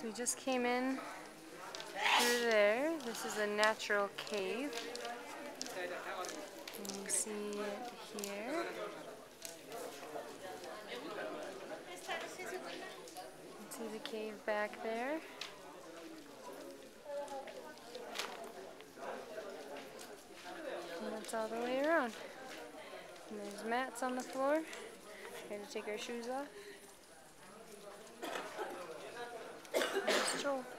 So we just came in through there. This is a natural cave. And you see it here. see the cave back there. And that's all the way around. And there's mats on the floor. We had to take our shoes off. Joel.